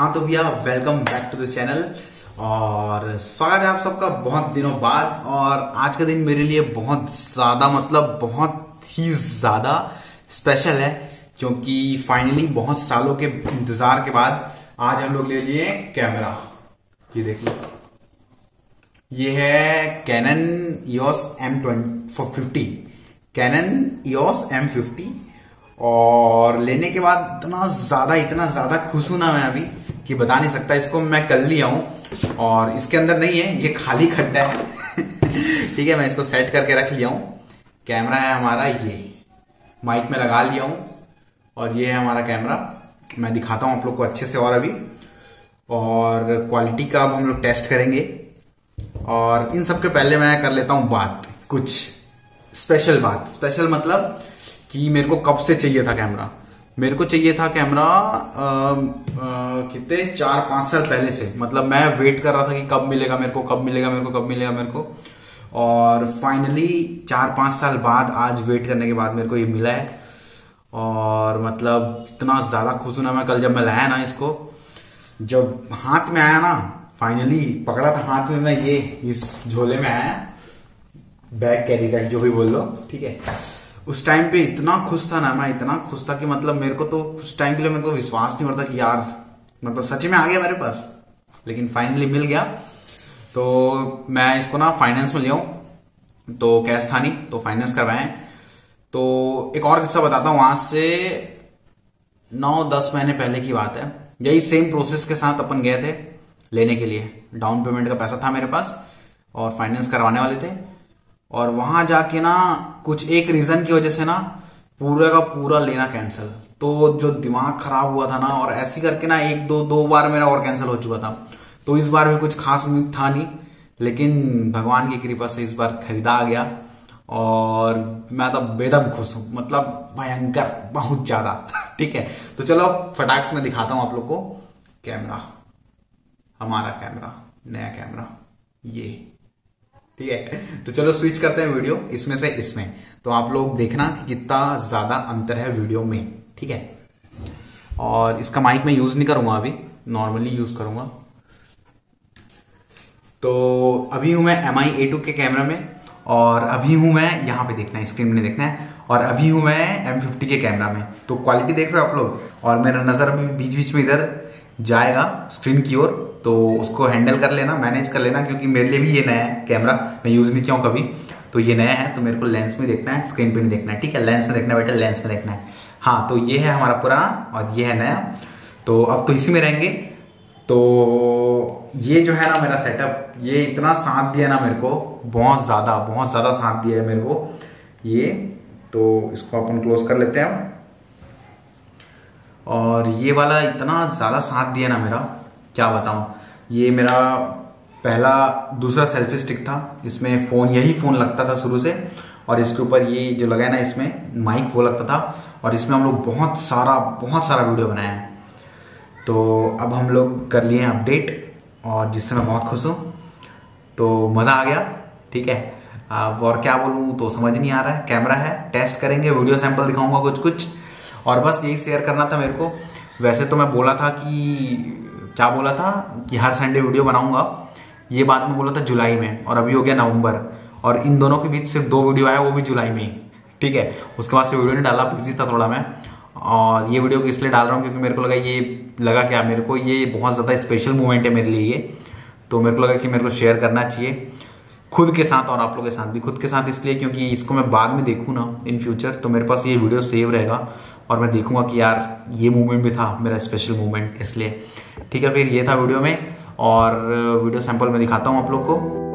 हाँ तो भैया welcome back to the channel और स्वागत है आप सबका बहुत दिनों बाद। और आज का दिन मेरे लिए बहुत ज़्यादा मतलब बहुत ही ज़्यादा स्पेशल है, क्योंकि फाइनली बहुत सालों के इंतज़ार के बाद आज हम लोग ले लिए कैमरा ये देखिए ये है Canon EOS M twenty Canon EOS M fifty और लेने के बाद इतना ज़्यादा इतना ज़्यादा खुश हूँ ना मैं अभी। कि बता नहीं सकता, इसको मैं कल लिया हूँ और इसके अंदर नहीं है, ये खाली खड्डा है। ठीक है, मैं इसको सेट करके रख लिया हूँ। कैमरा है हमारा ये। माइक में लगा लिया हूँ और ये है हमारा कैमरा। मैं दिखाता हूँ आप लोग को अच्छे से और अभी। और क्वालिटी का अब हम लोग टेस्ट करेंगे। और इन सबके पहले मैं कर लेता हूँ बात, कुछ स्पेशल बात। स्पेशल मतलब कि मेरे को कब से चाहिए था कैमरा? मेरे को चाहिए था कैमरा कितने? चार, पाँच साल पहले से। मतलब मैं वेट कर रहा था कि कब मिलेगा मेरे को, कब मिलेगा मेरे को, कब मिलेगा मेरे को। और फाइनली चार, पाँच साल बाद आज वेट करने के बाद मेरे को ये मिला है। और मतलब इतना ज़्यादा खुश हूँ ना मैं, कल जब मैं लाया ना इसको, जब हाथ में आया ना फाइनली पकड़ा था हाथ में मैं ये, इस झोले में आया। बैग कैरी बैग जो भी बोल लो, ठीक है। उस टाइम पे इतना खुश था ना, मैं इतना खुश था कि मतलब मेरे को तो उस टाइम के लिए मेरे को विश्वास नहीं पड़ता कि यार मतलब सच में आ गया मेरे पास। लेकिन फाइनली मिल गया। तो मैं इसको ना फाइनेंस में लिया तो कैश था नहीं तो फाइनेंस करवाए। तो एक और किस्सा बताता हूँ वहाँ से नौ दस महीने पहले की बात है। यही सेम प्रोसेस के साथ अपन गए थे लेने के लिए। डाउन पेमेंट का पैसा था मेरे पास और फाइनेंस करवाने वाले थे। और वहाँ जाके ना कुछ एक रीजन की वजह से ना पूरे का पूरा लेना कैंसिल तो जो दिमाग खराब हुआ था ना, और ऐसी करके ना एक दो दो बार मेरा और कैंसिल हो चुका था। तो इस बार भी कुछ खास उम्मीद था नहीं, लेकिन भगवान की कृपा से इस बार खरीदा गया, और मैं तो बेदम खुश हूँ। मतलब भयंकर, बहुत ज़्यादा। ठीक है तो चलो फटाक में दिखाता हूँ आप लोग को। कैमरा। हमारा कैमरा, नया कैमरा। ये। ठीक है? तो चलो स्विच करते हैं वीडियो इसमें से इसमें। तो आप लोग देखना कि कितना ज़्यादा अंतर है वीडियो में, ठीक है? और इसका माइक मैं यूज़ नहीं करूँगा अभी नॉर्मली यूज़ करूँगा। तो अभी हूँ मैं एम आई ए टू के कैमरा में, और अभी हूँ मैं यहाँ पे देखना है स्क्रीन में देखना है। और अभी हूँ मैं एम फिफ्टी के कैमरा में। तो क्वालिटी देख रहे हो आप लोग? और मेरा नज़र अभी बीच बीच में इधर जाएगा स्क्रीन की ओर। तो उसको हैंडल कर लेना, मैनेज कर लेना, क्योंकि मेरे लिए भी ये नया है कैमरा, मैं यूज़ नहीं किया हूँ कभी। तो ये नया है तो मेरे को लेंस में देखना है, स्क्रीन पे नहीं देखना है, ठीक है? लेंस में देखना है बेटा, लेंस में देखना है। हाँ तो ये है हमारा पुराना और ये है नया। तो अब तो इसी में रहेंगे। तो ये जो है ना मेरा सेटअप ये इतना साथ दिया ना मेरे को, बहुत ज़्यादा बहुत ज़्यादा साथ दिया है मेरे को ये। तो इसको अपन क्लोज कर लेते हैं। और ये वाला इतना ज़्यादा साथ दिया ना मेरा क्या बताऊँ? ये मेरा पहला, दूसरा सेल्फी स्टिक था। इसमें फ़ोन यही फ़ोन लगता था शुरू से। और इसके ऊपर ये जो लगा है ना, इसमें माइक वो लगता था। और इसमें हम लोग बहुत सारा बहुत सारा वीडियो बनाया है। तो अब हम लोग कर लिए हैं अपडेट और जिससे मैं बहुत खुश हूँ तो मज़ा आ गया। ठीक है? अब और क्या बोलूँ तो समझ नहीं आ रहा है। कैमरा है टेस्ट करेंगे वीडियो सैंपल दिखाऊँगा कुछ कुछ और बस यही शेयर करना था मेरे को। वैसे तो मैं बोला था कि क्या बोला था कि हर संडे वीडियो बनाऊँगा। ये बात में बोला था जुलाई में, और अभी हो गया नवंबर, और इन दोनों के बीच सिर्फ़ दो वीडियो आया, वो भी जुलाई में ही। ठीक है? उसके बाद से वीडियो नहीं डाला बिज़ी था थोड़ा मैं। और ये वीडियो इसलिए डाल रहा हूँ क्योंकि मेरे को लगा ये लगा क्या, मेरे को ये बहुत ज़्यादा स्पेशल मोमेंट है मेरे लिए ये। तो मेरे को लगा कि मेरे को शेयर करना चाहिए। खुद के साथ और आप लोग के साथ भी, खुद के साथ इसलिए क्योंकि इसको मैं बाद में देखूँ ना इन फ्यूचर तो मेरे पास ये वीडियो सेव रहेगा और मैं देखूँगा कि यार ये मूवमेंट भी था, मेरा स्पेशल मूवमेंट इसलिए। ठीक है, फिर ये था वीडियो में और वीडियो सैंपल में दिखाता हूँ आप लोग को।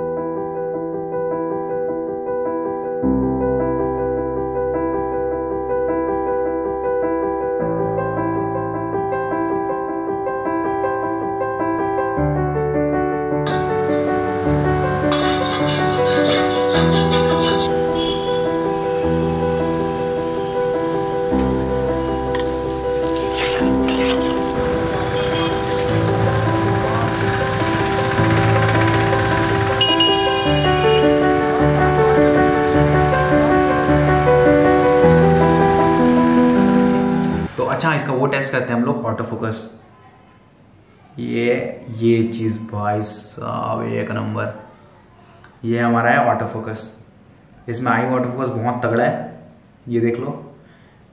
अच्छा इसका वो टेस्ट करते हैं हम लोग ऑटो फोकस ये ये चीज़ भाई साहब, एक नंबर। ये हमारा है ऑटो फोकस इसमें आई ऑटो फोकस बहुत तगड़ा है, ये देख लो।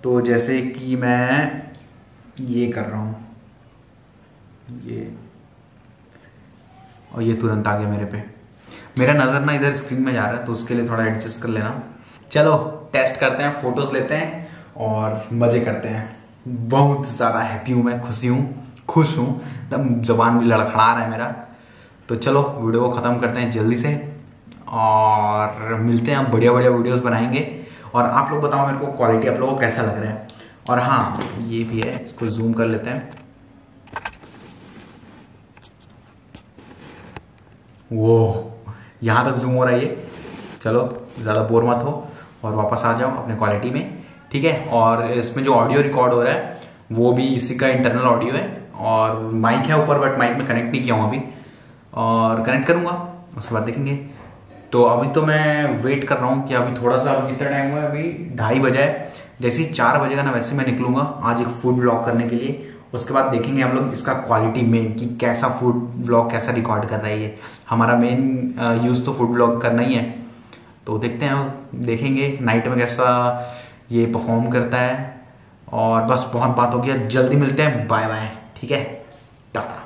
तो जैसे कि मैं ये कर रहा हूँ। ये। और ये तुरंत आ गया मेरे पे। मेरा नज़र ना इधर स्क्रीन में जा रहा है तो उसके लिए थोड़ा एडजस्ट कर लेना। चलो टेस्ट करते हैं फ़ोटोज़ लेते हैं और मज़े करते हैं। बहुत ज़्यादा हैप्पी हूँ, मैं खुशी हूँ, खुश हूँ। एकदम जबान भी लड़खड़ा रहा है मेरा। तो चलो वीडियो को ख़त्म करते हैं जल्दी से। और मिलते हैं, हम बढ़िया बढ़िया वीडियोस बनाएँगे। और आप लोग बताओ मेरे को क्वालिटी आप लोगों को कैसा लग रहा है। और हाँ ये भी है, इसको जूम कर लेते हैं। वो यहाँ तक जूम हो रहा है ये। चलो, ज़्यादा बोर मत हो। और वापस आ जाओ अपने क्वालिटी में। ठीक है? और इसमें जो ऑडियो रिकॉर्ड हो रहा है, वो भी इसी का इंटरनल ऑडियो है। और माइक है ऊपर बट माइक में कनेक्ट नहीं किया हूँ अभी। और कनेक्ट करूँगा, उसके बाद देखेंगे। तो अभी तो मैं वेट कर रहा हूँ कि अभी थोड़ा सा कितना टाइम हुआ है? अभी ढाई बजे जैसे ही चार बजेगा ना, वैसे मैं निकलूँगा आज एक फ़ूड ब्लॉग करने के लिए। उसके बाद देखेंगे हम लोग इसका क्वालिटी मेन कि कैसा फ़ूड ब्लॉग कैसा रिकॉर्ड कर रहा है ये। हमारा मेन यूज़ तो फ़ूड ब्लॉग करना ही है। तो देखते हैं, देखेंगे। नाइट में कैसा ये परफॉर्म करता है। और बस बहुत बात हो गया जल्दी मिलते हैं। बाय बाय ठीक है? टाटा